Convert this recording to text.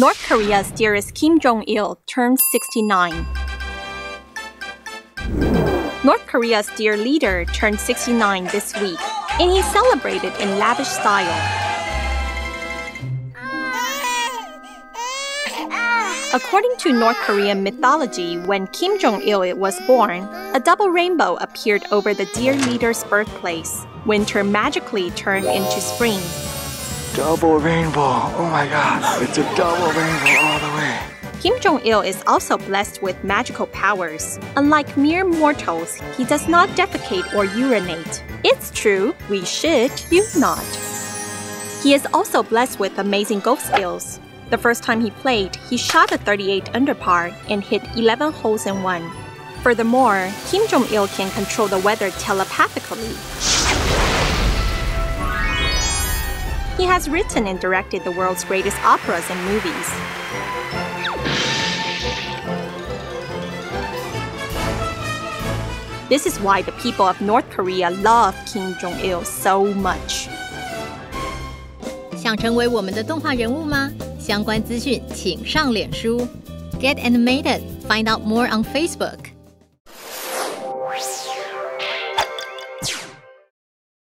North Korea's dearest Kim Jong il turned 69. North Korea's dear leader turned 69 this week, and he celebrated in lavish style. According to North Korean mythology, when Kim Jong il was born, a double rainbow appeared over the dear leader's birthplace. Winter magically turned into spring. Double rainbow. Oh my god. It's a double rainbow all the way. Kim Jong il is also blessed with magical powers. Unlike mere mortals, he does not defecate or urinate. It's true, we should, you not. He is also blessed with amazing golf skills. The first time he played, he shot a 38 under par and hit 11 holes in one. Furthermore, Kim Jong il can control the weather telepathically. He has written and directed the world's greatest operas and movies. This is why the people of North Korea love Kim Jong il so much. 想成为我们的动画人物吗？相关资讯请上脸书 Get Animated. Find out more on Facebook.